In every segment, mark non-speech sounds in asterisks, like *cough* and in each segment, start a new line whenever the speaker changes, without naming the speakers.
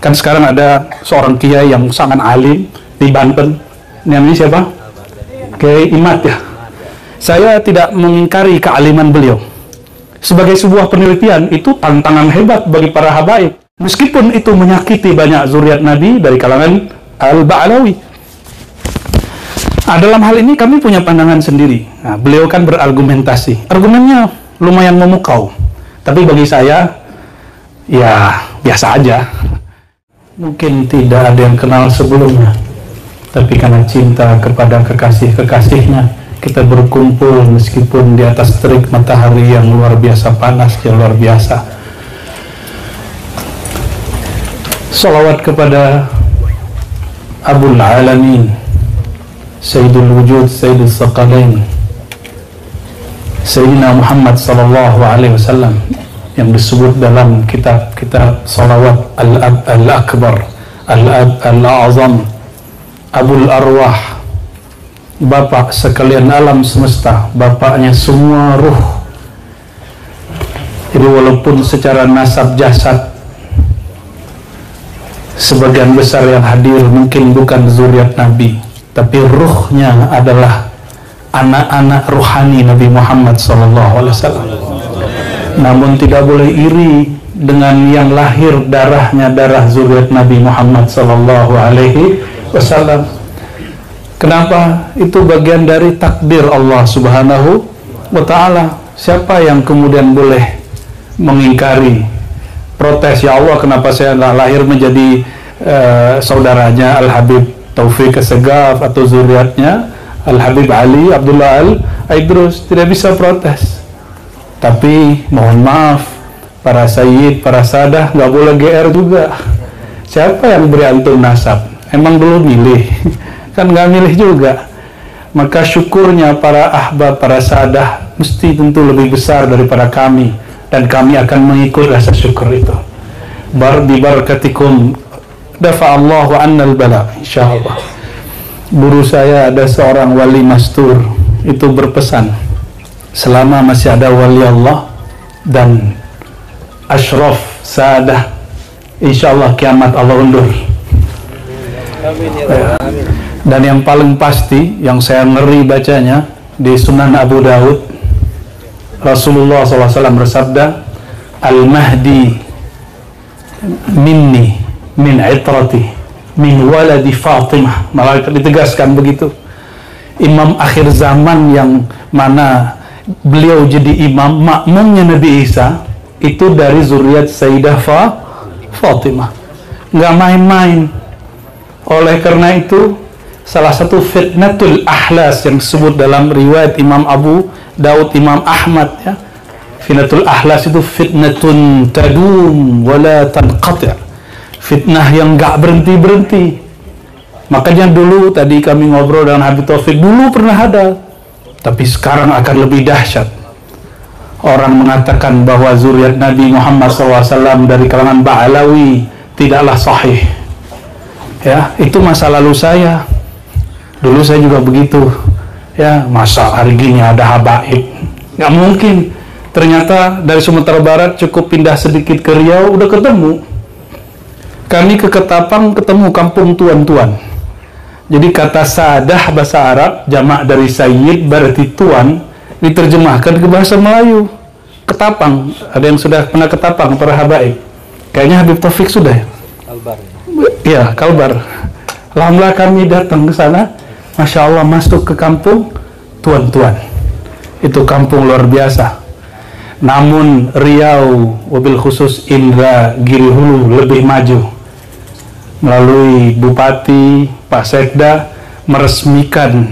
Kan sekarang ada seorang kiai yang sangat alim di Banten. Namanya siapa? Kiai Imat ya. Saya tidak mengingkari kealiman beliau. Sebagai sebuah penelitian, itu tantangan hebat bagi para habaib. Meskipun itu menyakiti banyak zuriat Nabi dari kalangan Al-Ba'alawi. Nah, dalam hal ini kami punya pandangan sendiri. Nah, beliau kan berargumentasi. Argumennya lumayan memukau. Tapi bagi saya, ya biasa aja. Mungkin tidak ada yang kenal sebelumnya. Tapi karena cinta kepada kekasih-kekasihnya, kita berkumpul meskipun di atas terik matahari yang luar biasa panas, yang luar biasa. Salawat kepada Abul Alamin, Sayyidul Wujud, Sayyidul Saqalain, Sayyidina Muhammad sallallahu alaihi wasallam yang disebut dalam kitab-kitab salawat Al-Ab Al-Akbar, Al-Ab Al-Azam, Abul Arwah, Bapak sekalian alam semesta, bapaknya semua ruh. Jadi walaupun secara nasab jasad sebagian besar yang hadir mungkin bukan zuriat Nabi, tapi ruhnya adalah anak-anak ruhani Nabi Muhammad SAW. Namun tidak boleh iri dengan yang lahir darahnya darah zuriat Nabi Muhammad SAW. Kenapa? Itu bagian dari takdir Allah Subhanahu wa taala. Siapa yang kemudian boleh mengingkari protes ya Allah kenapa saya nggak lahir menjadi uh, saudaranya Al Habib Taufik Segaf atau zuriatnya Al Habib Ali Abdullah Al Aidrus tidak bisa protes tapi mohon maaf para sayyid para sadah nggak boleh GR juga. Siapa yang beri antum nasab? Emang belum milih. *laughs* Kan nggak milih juga. Maka syukurnya para ahbab para sadah mesti tentu lebih besar daripada kami. Dan kami akan mengikut rasa syukur itu. Bar bi barakatikum dafa Allahu annal bala insyaallah. Guru saya ada seorang wali mastur. Itu berpesan selama masih ada wali Allah dan ashraf saadah insyaallah kiamat Allah undur. Ya. Dan yang paling pasti yang saya ngeri bacanya di Sunan Abu Daud Rasulullah SAW bersabda Al-Mahdi minni min itrati min waladi Fatimah malaikat ditegaskan begitu imam akhir zaman yang mana beliau jadi imam makmumnya Nabi Isa itu dari zuriat Sayyidah Fa Fatimah. Nggak main-main. Oleh karena itu salah satu fitnatul ahlas yang disebut dalam riwayat Imam Abu Daud Imam Ahmad ya. Fitnatul ahlas itu fitnatun tadum wala tanqati' fitnah yang gak berhenti-berhenti. Makanya dulu tadi kami ngobrol dengan Habib Taufik dulu pernah ada tapi sekarang akan lebih dahsyat. Orang mengatakan bahwa zuriat Nabi Muhammad SAW dari kalangan Ba'alawi tidaklah sahih. Ya itu masa lalu saya. Dulu saya juga begitu. Ya masa hari gini ada habaib. Nggak mungkin. Ternyata dari Sumatera Barat cukup pindah sedikit ke Riau udah ketemu. Kami ke Ketapang ketemu kampung tuan-tuan jadi kata sadah bahasa Arab jamak dari sayyid berarti tuan diterjemahkan ke bahasa Melayu. Ketapang. Ada yang sudah pernah Ketapang para habaib. Kayaknya Habib Taufik sudah ya? Kalbar ya? Kalbar. Alhamdulillah kami datang ke sana. Masya Allah masuk ke kampung tuan-tuan. Itu kampung luar biasa. Namun Riau wabil khusus Indra Giri Hulu lebih maju melalui Bupati Pak Sekda meresmikan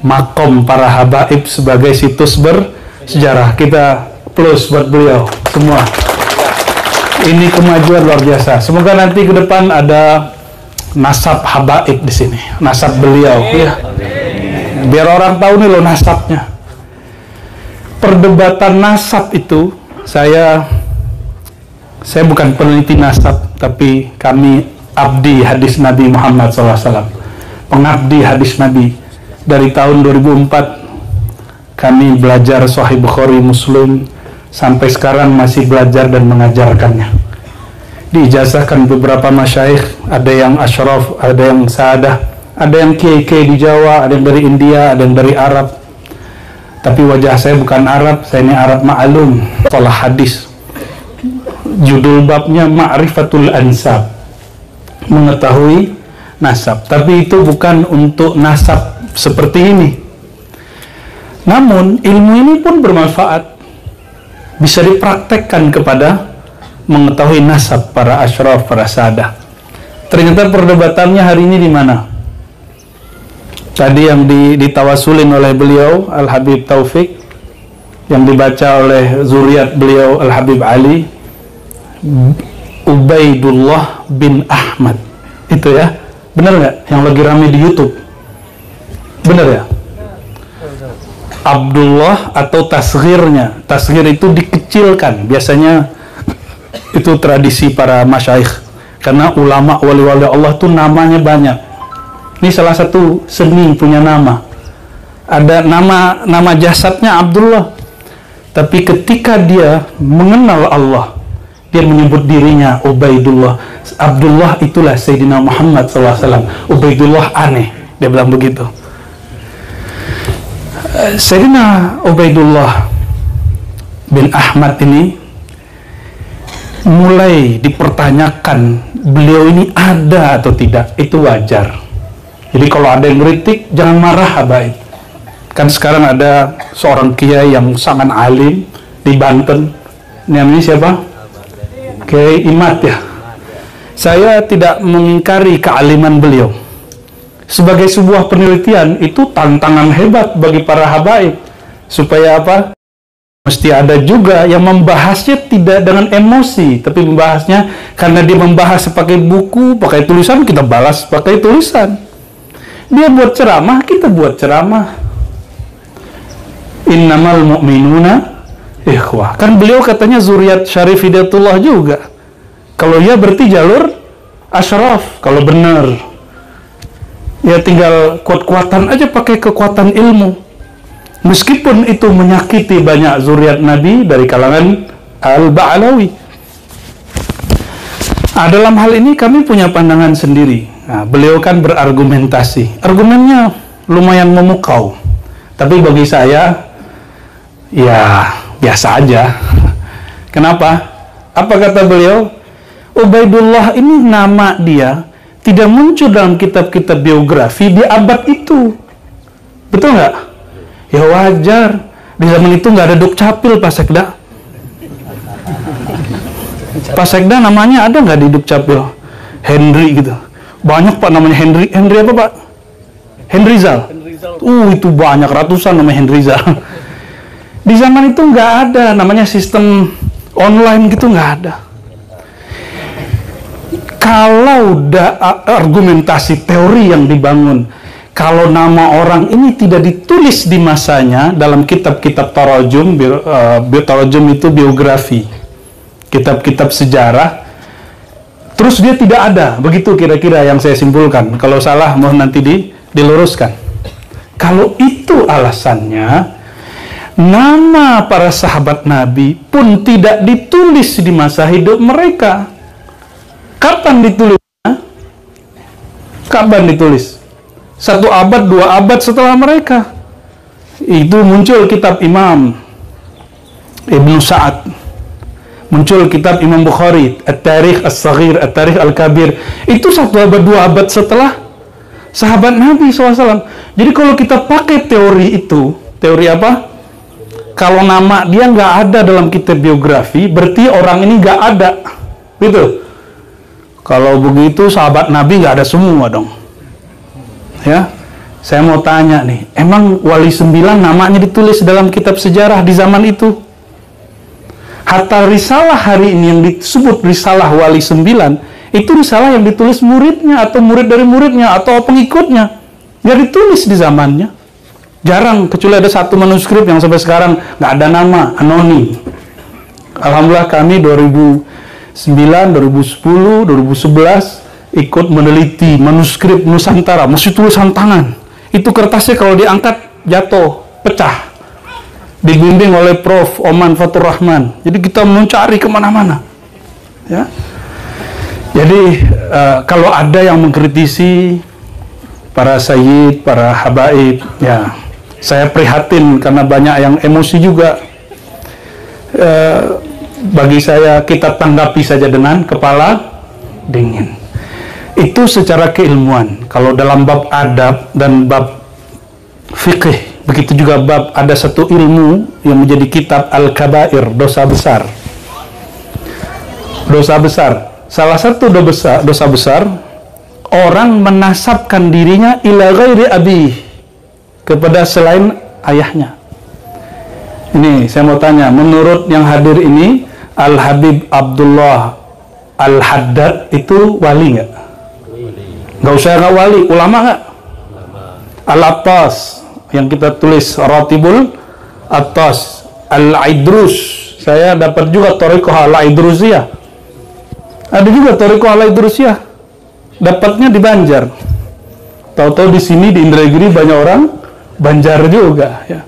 makom para habaib sebagai situs bersejarah kita plus buat beliau semua ini kemajuan luar biasa semoga nanti ke depan ada nasab habaib di sini, nasab beliau ya. Biar orang tahu nih loh nasabnya. Perdebatan nasab itu saya saya bukan peneliti nasab, tapi kami abdi hadis Nabi Muhammad SAW. Pengabdi hadis Nabi dari tahun 2004 kami belajar Sahih Bukhari Muslim sampai sekarang masih belajar dan mengajarkannya diijazahkan beberapa masyaikh, ada yang asyraf, ada yang sadah, ada yang kiai-kiai di Jawa, ada yang dari India, ada yang dari Arab. Tapi wajah saya bukan Arab, saya ini Arab ma'lum, tolak hadis. Judul babnya Ma'rifatul Ansab. Mengetahui nasab. Tapi itu bukan untuk nasab seperti ini. Namun ilmu ini pun bermanfaat. Bisa dipraktekkan kepada mengetahui nasab para asyraf, para sadah. Ternyata perdebatannya hari ini di mana? Tadi yang ditawasulin oleh beliau Al Habib Taufik, yang dibaca oleh zuriat beliau Al Habib Ali, Ubaidullah bin Ahmad. Itu ya. Benar nggak? Yang lagi rame di YouTube. Benar ya? Abdullah atau tasghirnya. Tasghir itu dikecilkan. Biasanya itu tradisi para masyaikh. Karena ulama wali-wali Allah tuh namanya banyak. Ini salah satu seni punya nama. Ada nama nama jasadnya Abdullah. Tapi ketika dia mengenal Allah, dia menyebut dirinya Ubaidullah. Abdullah itulah Sayyidina Muhammad SAW. Ubaidullah aneh. Dia bilang begitu. Sayyidina Ubaidullah bin Ahmad ini mulai dipertanyakan beliau ini ada atau tidak itu wajar jadi kalau ada yang kritik jangan marah habaib kan sekarang ada seorang kiai yang sangat alim di Banten namanya siapa Kiai Imat ya. Saya tidak mengingkari kealiman beliau. Sebagai sebuah penelitian itu tantangan hebat bagi para habaib supaya apa? Mesti ada juga yang membahasnya tidak dengan emosi, tapi membahasnya karena dia membahas pakai buku, pakai tulisan, kita balas pakai tulisan. Dia buat ceramah, kita buat ceramah. Innamal mu'minuna ikhwah. Kan beliau katanya zuriat Syarif Hidayatullah juga. Kalau ya berarti jalur asyraf kalau benar. Ya tinggal kuat-kuatan aja pakai kekuatan ilmu. Meskipun itu menyakiti banyak zuriat Nabi dari kalangan Al-Ba'alawi. Nah, dalam hal ini kami punya pandangan sendiri. Nah, beliau kan berargumentasi. Argumennya lumayan memukau. Tapi bagi saya, ya biasa aja. Kenapa? Apa kata beliau? Ubaidullah ini nama dia tidak muncul dalam kitab-kitab biografi di abad itu. Betul nggak? Ya wajar. Di zaman itu nggak ada Dukcapil Pak Sekda. Pak Sekda namanya ada nggak di Dukcapil? Henry gitu. Banyak Pak namanya Henry. Henry apa Pak? Henry Zal. Uh itu banyak ratusan namanya Henry Zal. Di zaman itu nggak ada namanya sistem online gitu nggak ada. Kalau da, argumentasi teori yang dibangun, kalau nama orang ini tidak ditulis di masanya dalam kitab-kitab tarajum, bi, uh, tarajum itu biografi, kitab-kitab sejarah, terus dia tidak ada, begitu kira-kira yang saya simpulkan. Kalau salah mohon nanti di, diluruskan. Kalau itu alasannya, nama para sahabat Nabi pun tidak ditulis di masa hidup mereka. Kapan ditulisnya? Kapan ditulis? Satu abad, dua abad setelah mereka. Itu muncul kitab Imam Ibnu Sa'ad. Muncul kitab Imam Bukhari, At-Tarikh As-Saghir, At-Tarikh Al-Kabir. Itu satu abad, dua abad setelah sahabat Nabi SAW. Jadi kalau kita pakai teori itu, teori apa? Kalau nama dia nggak ada dalam kitab biografi, berarti orang ini nggak ada, gitu. Kalau begitu sahabat Nabi nggak ada semua dong. Ya, saya mau tanya nih, emang wali sembilan namanya ditulis dalam kitab sejarah di zaman itu? Hatta risalah hari ini yang disebut risalah wali sembilan, itu risalah yang ditulis muridnya atau murid dari muridnya atau pengikutnya. Nggak ditulis di zamannya. Jarang, kecuali ada satu manuskrip yang sampai sekarang nggak ada nama, anonim. Alhamdulillah kami 2009, 2010, 2011 ikut meneliti manuskrip Nusantara, masih tulisan tangan. Itu kertasnya kalau diangkat jatuh, pecah. Dibimbing oleh Prof. Oman Fatur Rahman. Jadi kita mencari ke mana-mana. Ya. Jadi uh, kalau ada yang mengkritisi para sayyid, para habaib, ya saya prihatin karena banyak yang emosi juga. Uh, bagi saya kita tanggapi saja dengan kepala dingin. Itu secara keilmuan. Kalau dalam bab adab dan bab fikih, begitu juga bab ada satu ilmu yang menjadi kitab Al-Kabair, dosa besar. Dosa besar. Salah satu dosa besar, orang menasabkan dirinya ila ghairi abi kepada selain ayahnya. Ini saya mau tanya, menurut yang hadir ini Al Habib Abdullah Al Haddad itu wali nggak? Nggak usah nggak wali, ulama nggak? Al Attas yang kita tulis Ratibul Attas Al Idrus saya dapat juga Toriko Al Idrusiyah ada juga Toriko Al Idrusiyah dapatnya di Banjar tahu-tahu di sini di Indragiri banyak orang Banjar juga ya.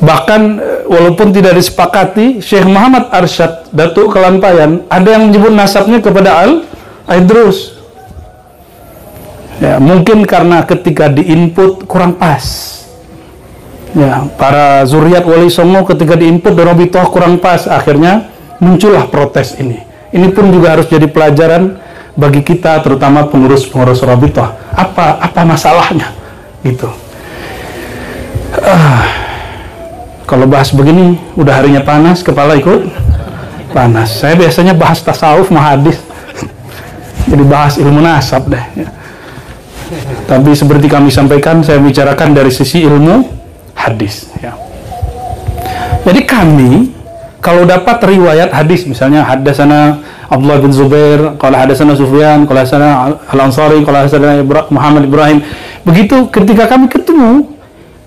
Bahkan eh, walaupun tidak disepakati Syekh Muhammad Arsyad Datuk Kelampayan ada yang menyebut nasabnya kepada Al Aidrus. Ya mungkin karena ketika diinput kurang pas. Ya para zuriat wali songo ketika diinput Robitoh kurang pas akhirnya muncullah protes ini. Ini pun juga harus jadi pelajaran bagi kita terutama pengurus-pengurus Robitoh apa apa masalahnya? Gitu uh, kalau bahas begini, udah harinya panas, kepala ikut panas. Saya biasanya bahas tasawuf, mahadis. Jadi bahas ilmu nasab deh. Ya. Tapi seperti kami sampaikan, saya bicarakan dari sisi ilmu hadis. Ya. Jadi kami, kalau dapat riwayat hadis, misalnya hadasana Abdullah bin Zubair, kalau hadasana Sufyan, kalau hadasana Al-Ansari, kalau hadasana Muhammad Ibrahim, begitu ketika kami ketemu,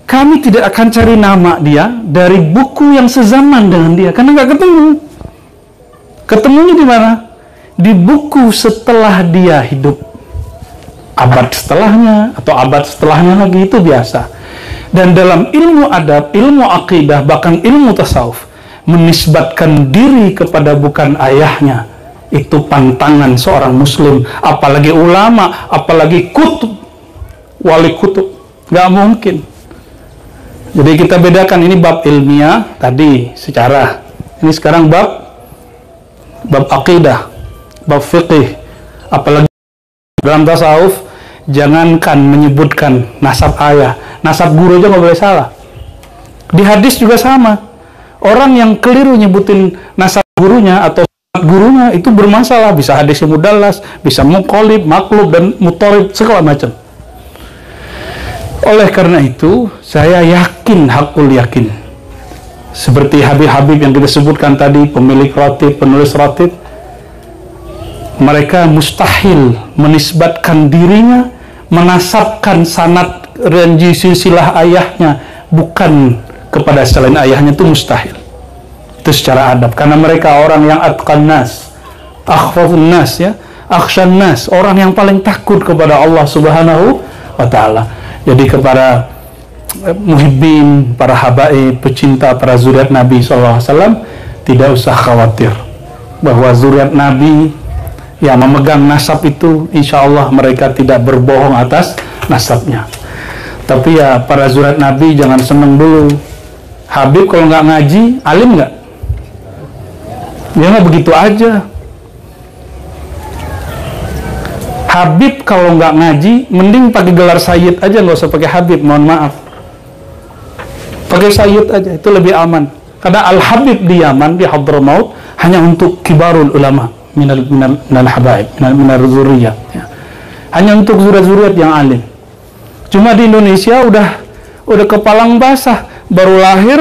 kami tidak akan cari nama dia dari buku yang sezaman dengan dia karena nggak ketemu. Ketemunya di mana? Di buku setelah dia hidup. Abad setelahnya atau abad setelahnya lagi itu biasa. Dan dalam ilmu adab, ilmu akidah, bahkan ilmu tasawuf menisbatkan diri kepada bukan ayahnya itu pantangan seorang muslim apalagi ulama apalagi kutub wali kutub nggak mungkin jadi kita bedakan ini bab ilmiah tadi secara. Ini sekarang bab bab akidah, bab fikih. Apalagi dalam tasawuf jangankan menyebutkan nasab ayah, nasab guru aja nggak boleh salah. Di hadis juga sama. Orang yang keliru nyebutin nasab gurunya atau gurunya itu bermasalah. Bisa hadis yang mudallas, bisa mukolib, maklub, dan mutorib, segala macam. Oleh karena itu, saya yakin, hakul yakin. Seperti Habib-Habib yang kita sebutkan tadi, pemilik rotib, penulis rotib, mereka mustahil menisbatkan dirinya, menasabkan sanat renji silsilah ayahnya, bukan kepada selain ayahnya itu mustahil. Itu secara adab. Karena mereka orang yang atqan nas, akhfafun nas ya, akhshan nas, orang yang paling takut kepada Allah Subhanahu wa taala. Jadi kepada eh, muhibbin, para habaib, pecinta para zuriat Nabi SAW tidak usah khawatir bahwa zuriat Nabi yang memegang nasab itu insya Allah mereka tidak berbohong atas nasabnya. Tapi ya para zuriat Nabi jangan seneng dulu. Habib kalau nggak ngaji, alim nggak? Ya nggak begitu aja. Habib kalau nggak ngaji, mending pakai gelar Sayyid aja, nggak usah pakai Habib, mohon maaf. Pakai Sayyid aja, itu lebih aman. Karena Al-Habib di Yaman, di Hadramaut, hanya untuk kibarul ulama, minal, minal, minal habaib, minal, minal. Ya. Hanya untuk zuriat-zuriat yang alim. Cuma di Indonesia udah udah kepalang basah, baru lahir,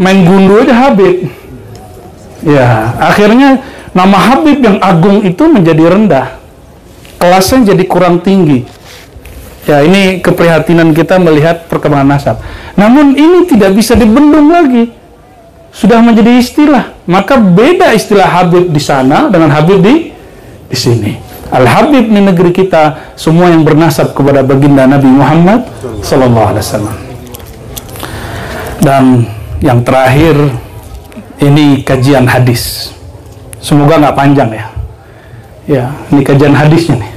main gundu aja Habib. Ya, akhirnya nama Habib yang agung itu menjadi rendah kelasnya jadi kurang tinggi. Ya, ini keprihatinan kita melihat perkembangan nasab. Namun ini tidak bisa dibendung lagi. Sudah menjadi istilah. Maka beda istilah Habib di sana dengan Habib di di sini. Al-Habib di negeri kita semua yang bernasab kepada baginda Nabi Muhammad sallallahu alaihi wasallam. Dan yang terakhir ini kajian hadis. Semoga nggak panjang ya Ya, ini kajian hadisnya nih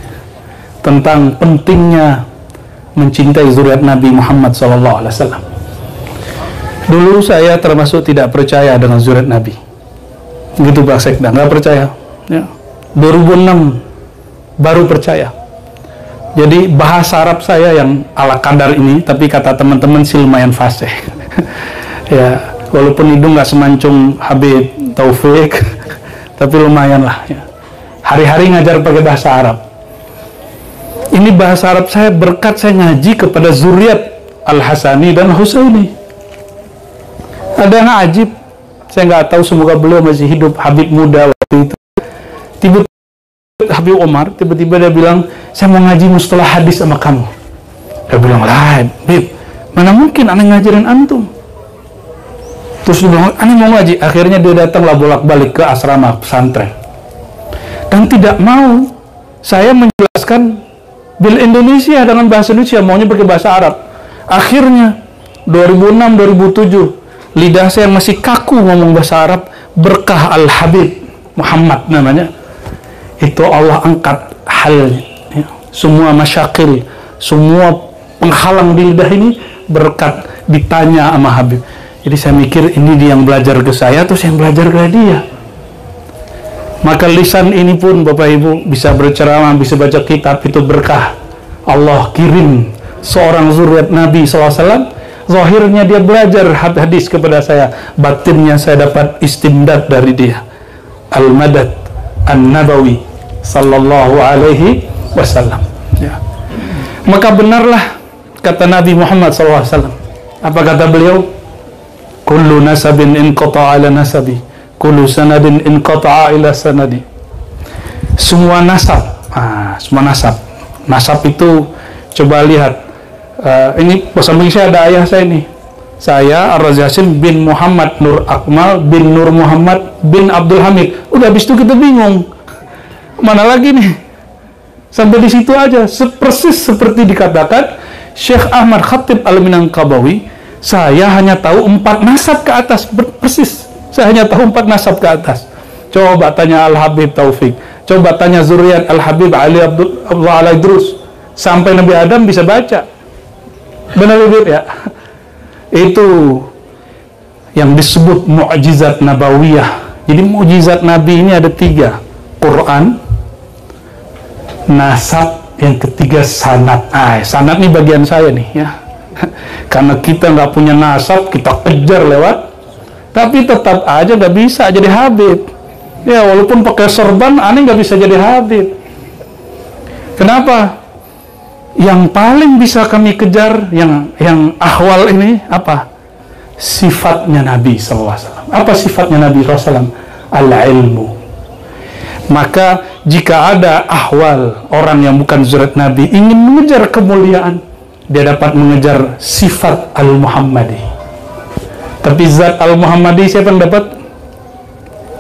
tentang pentingnya mencintai zuriat Nabi Muhammad SAW. Dulu saya termasuk tidak percaya dengan zuriat Nabi. Gitu Pak Sekda, nggak percaya. Ya. 2006 baru percaya. Jadi bahasa Arab saya yang ala kadar ini, tapi kata teman-teman sih lumayan fasih. *laughs* ya, walaupun itu nggak semancung Habib Taufik, *laughs* tapi lumayan lah. Ya. Hari-hari ngajar pakai bahasa Arab. Ini bahasa Arab saya berkat saya ngaji kepada zuriat Al-Hasani dan Husaini. Ada yang ajib. Saya nggak tahu semoga beliau masih hidup Habib muda waktu itu. Tiba-tiba Habib Omar tiba-tiba dia bilang, saya mau ngaji mustalah hadis sama kamu. Dia bilang, lah, Habib, mana mungkin aneh ngajarin antum? Terus dia bilang, aneh mau ngaji. Akhirnya dia datanglah bolak-balik ke asrama pesantren. Dan tidak mau saya menjelaskan Bil Indonesia dengan bahasa Indonesia maunya pakai bahasa Arab. Akhirnya 2006 2007 lidah saya masih kaku ngomong bahasa Arab berkah Al Habib Muhammad namanya itu Allah angkat hal ya. semua masyakil semua penghalang di lidah ini berkat ditanya sama Habib jadi saya mikir ini dia yang belajar ke saya terus yang belajar ke dia maka lisan ini pun Bapak Ibu bisa berceramah, bisa baca kitab itu berkah. Allah kirim seorang zuriat Nabi SAW. Zahirnya dia belajar hadis kepada saya. Batinnya saya dapat istimdad dari dia. Al-Madad An-Nabawi Sallallahu Alaihi Wasallam. Ya. Maka benarlah kata Nabi Muhammad SAW. Apa kata beliau? Kullu nasabin in ala nasabi kullu sanadin in qata'a ila sanadi. Semua nasab. Ah, semua nasab. Nasab itu coba lihat. Uh, ini samping saya ada ayah saya ini saya ar Yasin bin Muhammad Nur Akmal bin Nur Muhammad bin Abdul Hamid. Udah habis itu kita bingung. Mana lagi nih? Sampai di situ aja. Persis seperti dikatakan Syekh Ahmad Khatib Al-Minangkabawi saya hanya tahu empat nasab ke atas. Persis saya hanya tahu empat nasab ke atas. Coba tanya Al-Habib Taufik. Coba tanya zuriat Al-Habib Ali Abdul Allah Al Idrus. Sampai Nabi Adam bisa baca. Benar Habib ya? Itu yang disebut mukjizat nabawiyah. Jadi mukjizat Nabi ini ada tiga. Quran, nasab, yang ketiga sanat. Ah, sanat ini bagian saya nih ya. *laughs* Karena kita nggak punya nasab, kita kejar lewat tapi tetap aja nggak bisa jadi Habib. Ya walaupun pakai sorban aneh nggak bisa jadi Habib. Kenapa? Yang paling bisa kami kejar yang yang ahwal ini apa? Sifatnya Nabi SAW apa sifatnya Nabi SAW al-ilmu. Maka jika ada ahwal orang yang bukan zurat Nabi ingin mengejar kemuliaan dia dapat mengejar sifat al-Muhammadi tapi zat al-Muhammadi siapa yang dapat?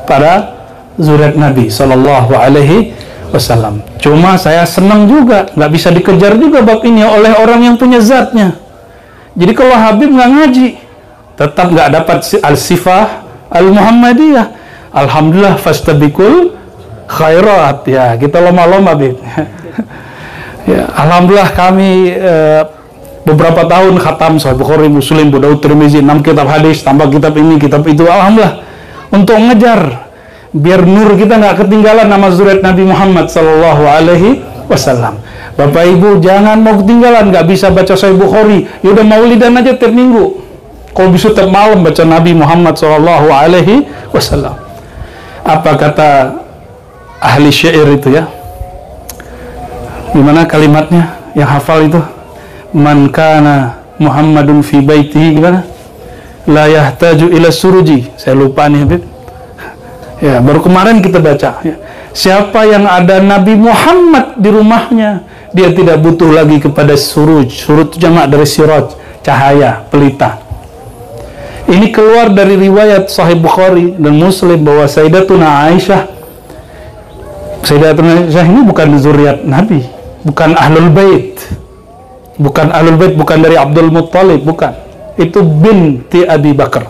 Para zuriat Nabi Sallallahu Alaihi Wasallam. Cuma saya senang juga, nggak bisa dikejar juga bab ini oleh orang yang punya zatnya. Jadi kalau Habib nggak ngaji, tetap nggak dapat al-sifah al-Muhammadiyah. Alhamdulillah fastabikul khairat ya kita lomba-lomba Habib. *laughs* ya, Alhamdulillah kami uh, beberapa tahun khatam Sahih Bukhari, Muslim, Abu Daud, Tirmizi, 6 kitab hadis, tambah kitab ini, kitab itu. Alhamdulillah. Untuk ngejar biar nur kita nggak ketinggalan nama zuriat Nabi Muhammad sallallahu alaihi wasallam. Bapak Ibu jangan mau ketinggalan nggak bisa baca Sahih Bukhari. Ya udah maulidan aja tiap minggu. Kalau bisa tiap malam baca Nabi Muhammad sallallahu alaihi wasallam. Apa kata ahli syair itu ya? Gimana kalimatnya? Yang hafal itu? Man kana Muhammadun fi baitihi gimana? La yahtaju ila suruji. Saya lupa nih Habib. Ya, baru kemarin kita baca ya. Siapa yang ada Nabi Muhammad di rumahnya, dia tidak butuh lagi kepada suruj. Suruj jamak dari siraj, cahaya, pelita. Ini keluar dari riwayat Sahih Bukhari dan Muslim bahwa Sayyidatuna Aisyah Sayyidatuna Aisyah ini bukan zuriat Nabi, bukan ahlul bait bukan Ahlul Bait, bukan dari Abdul Muttalib, bukan. Itu binti Abi Bakar.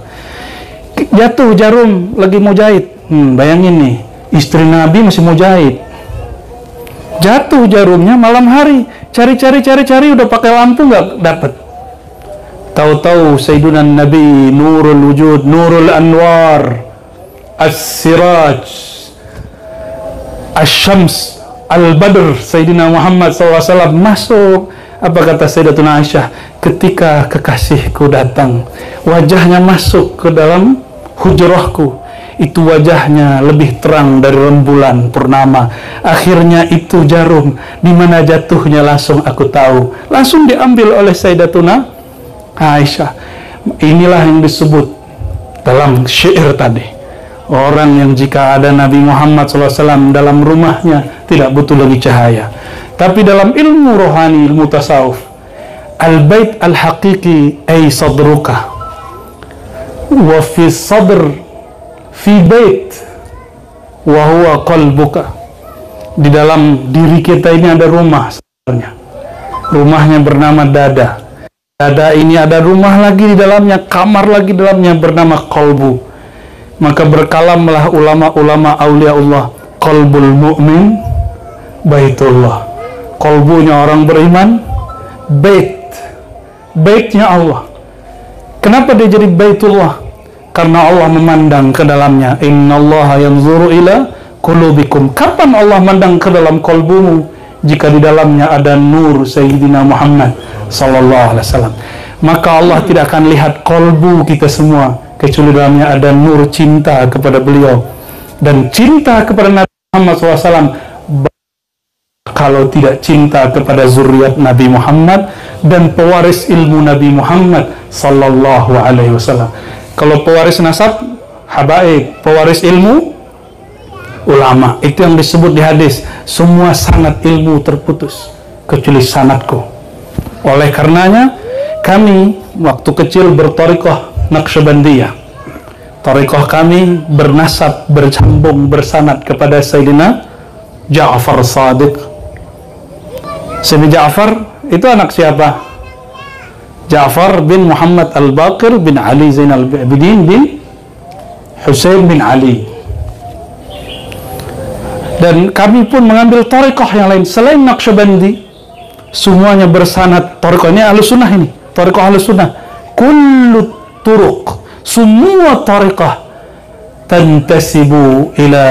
Jatuh jarum lagi mau jahit. Hmm, bayangin nih, istri Nabi masih mau jahit. Jatuh jarumnya malam hari. Cari-cari cari-cari udah pakai lampu nggak dapat. Tahu-tahu Sayyiduna Nabi Nurul Wujud, Nurul Anwar, As-Siraj, As-Syams, Al-Badr, Sayyidina Muhammad SAW masuk. Apa kata Sayyidatuna Aisyah? Ketika kekasihku datang, wajahnya masuk ke dalam hujrahku itu wajahnya lebih terang dari rembulan purnama. Akhirnya itu jarum di mana jatuhnya langsung aku tahu. Langsung diambil oleh Sayyidatuna Aisyah. Inilah yang disebut dalam syair tadi. Orang yang jika ada Nabi Muhammad SAW dalam rumahnya tidak butuh lagi cahaya. Tapi dalam ilmu rohani, ilmu tasawuf, al-bait al-haqiqi ay sadruka. Wa fi sadr fi bait wa huwa qalbuka. Di dalam diri kita ini ada rumah sebenarnya. Rumahnya bernama dada. Dada ini ada rumah lagi di dalamnya kamar lagi di dalamnya bernama kolbu maka berkalamlah ulama-ulama aulia Allah kolbul mu'min baitullah kolbunya orang beriman bait. Baitnya Allah. Kenapa dia jadi baitullah? Karena Allah memandang ke dalamnya. Innallaha yanzuru ila qulubikum. Kapan Allah memandang ke dalam kolbumu? Jika di dalamnya ada nur Sayyidina Muhammad sallallahu alaihi wasallam. Maka Allah tidak akan lihat kolbu kita semua kecuali dalamnya ada nur cinta kepada beliau. Dan cinta kepada Nabi Muhammad SAW kalau tidak cinta kepada zuriat Nabi Muhammad dan pewaris ilmu Nabi Muhammad sallallahu alaihi wasallam kalau pewaris nasab, habaib, pewaris ilmu, ulama. Itu yang disebut di hadis. Semua sanat ilmu terputus kecuali sanatku. Oleh karenanya, kami waktu kecil bertorikoh Naqsyabandiyah. Torikoh kami bernasab, bercambung, bersanat kepada Sayyidina Ja'far Sadiq. Sayyidina Ja'far itu anak siapa? Ja'far bin Muhammad Al-Baqir bin Ali Zainal Abidin bin Hussein bin Ali. Dan kami pun mengambil torikoh yang lain selain Naqsyabandi semuanya bersanad torikoh ini ahlu sunnah ini. Torikoh ahlu sunnah. Kullu turuk semua torikoh tantasibu ila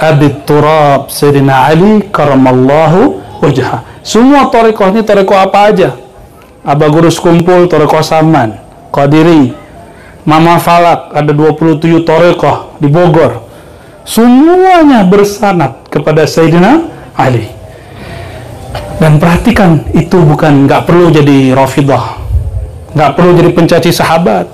Abi Turab Sayyidina Ali karamallahu wajah. Semua torikoh ini torikoh apa aja? Abah Gurus Kumpul Toreko Saman Qadiri Mama Falak ada 27 Torekoh di Bogor. Semuanya bersanat kepada Sayyidina Ali. Dan perhatikan itu bukan nggak perlu jadi rafidah nggak perlu jadi pencaci sahabat.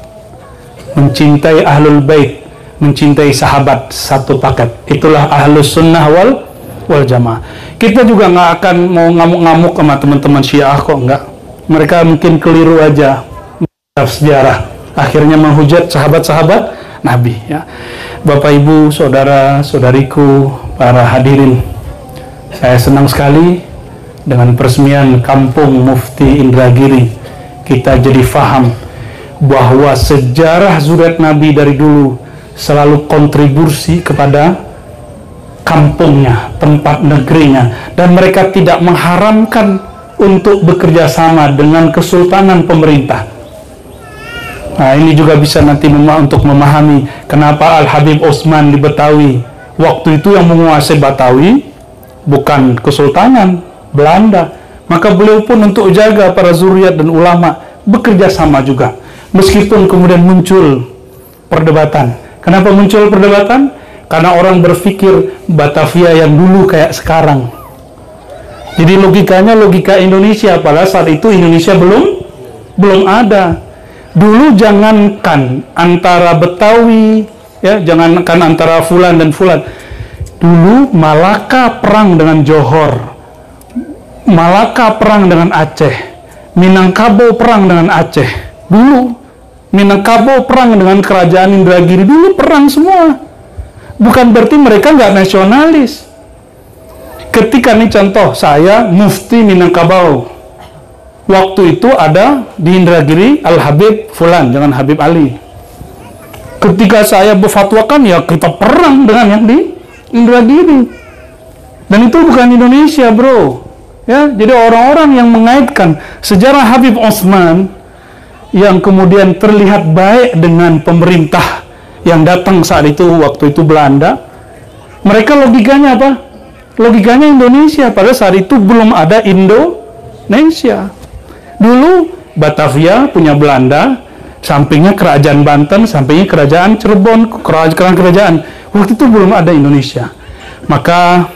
Mencintai ahlul bait mencintai sahabat satu paket. Itulah ahlus sunnah wal wal jamaah kita juga nggak akan mau ngamuk-ngamuk sama teman-teman syiah kok nggak. Mereka mungkin keliru aja sejarah. Akhirnya menghujat sahabat-sahabat Nabi ya. Bapak Ibu saudara saudariku para hadirin. Saya senang sekali dengan peresmian kampung Mufti Indragiri kita jadi faham bahwa sejarah zuriat Nabi dari dulu selalu kontribusi kepada kampungnya, tempat negerinya dan mereka tidak mengharamkan untuk bekerja sama dengan kesultanan pemerintah. Nah, ini juga bisa nanti mem untuk memahami kenapa Al Habib Osman di Betawi waktu itu yang menguasai Betawi bukan kesultanan Belanda. Maka beliau pun untuk jaga para zuriat dan ulama bekerja sama juga. Meskipun kemudian muncul perdebatan. Kenapa muncul perdebatan? Karena orang berpikir Batavia yang dulu kayak sekarang jadi logikanya logika Indonesia pada saat itu Indonesia belum belum ada. Dulu jangankan antara Betawi ya, jangankan antara Fulan dan Fulan. Dulu Malaka perang dengan Johor. Malaka perang dengan Aceh. Minangkabau perang dengan Aceh. Dulu Minangkabau perang dengan kerajaan Indragiri. Dulu perang semua. Bukan berarti mereka nggak nasionalis. Ketika nih contoh saya mufti Minangkabau. Waktu itu ada di Indragiri Al Habib Fulan jangan Habib Ali. Ketika saya berfatwakan ya kita perang dengan yang di Indragiri. Dan itu bukan Indonesia, bro. Ya, jadi orang-orang yang mengaitkan sejarah Habib Osman yang kemudian terlihat baik dengan pemerintah yang datang saat itu waktu itu Belanda, mereka logikanya apa? Logikanya Indonesia. Pada saat itu belum ada Indonesia. Dulu Batavia punya Belanda, sampingnya kerajaan Banten, sampingnya kerajaan Cirebon, kerajaan-kerajaan. Waktu itu belum ada Indonesia. Maka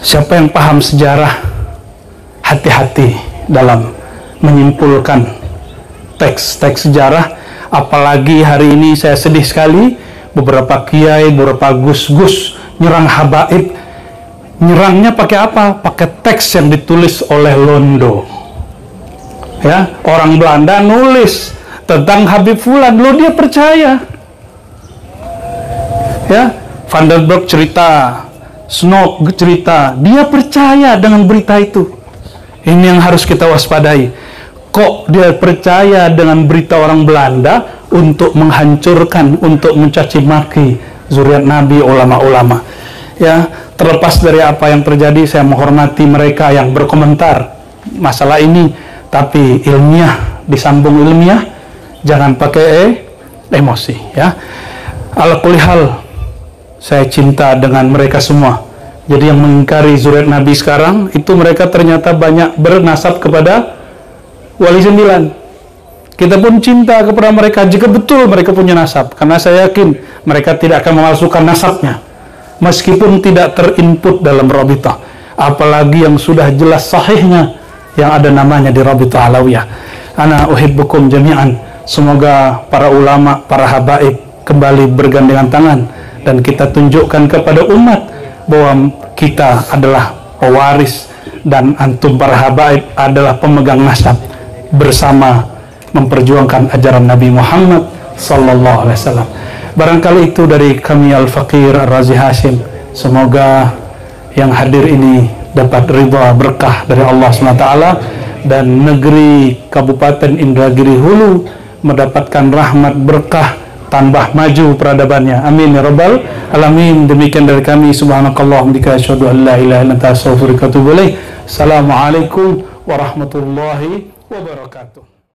siapa yang paham sejarah hati-hati dalam menyimpulkan teks-teks sejarah apalagi hari ini saya sedih sekali beberapa kiai beberapa gus-gus nyerang habaib. Nyerangnya pakai apa? Pakai teks yang ditulis oleh Londo. Ya orang Belanda nulis tentang Habib Fulan. Lo dia percaya. Ya Vandenberg cerita Snow cerita, dia percaya dengan berita itu. Ini yang harus kita waspadai. Kok dia percaya dengan berita orang Belanda untuk menghancurkan, untuk mencaci maki zuriat Nabi, ulama-ulama. Ya, terlepas dari apa yang terjadi, saya menghormati mereka yang berkomentar masalah ini, tapi ilmiah disambung ilmiah, jangan pakai eh, emosi. Ya, ala kulihal saya cinta dengan mereka semua. Jadi yang mengingkari zuriat Nabi sekarang itu mereka ternyata banyak bernasab kepada wali sembilan. Kita pun cinta kepada mereka jika betul mereka punya nasab. Karena saya yakin mereka tidak akan memalsukan nasabnya. Meskipun tidak terinput dalam Rabitah. Apalagi yang sudah jelas sahihnya yang ada namanya di Rabitah Alawiyah. Ana uhibbukum jami'an. Semoga para ulama, para habaib kembali bergandengan tangan dan kita tunjukkan kepada umat bahwa kita adalah pewaris dan antum para habaib adalah pemegang nasab bersama memperjuangkan ajaran Nabi Muhammad sallallahu alaihi wasallam. Barangkali itu dari kami Al-Faqir Ar-Razi Hashim. Semoga yang hadir ini dapat ridha berkah dari Allah SWT dan negeri Kabupaten Indragiri Hulu mendapatkan rahmat berkah tambah maju peradabannya. Amin ya rabbal alamin. Demikian dari kami subhanakallah wa asyhadu an la ilaha illa anta. Assalamualaikum warahmatullahi wabarakatuh.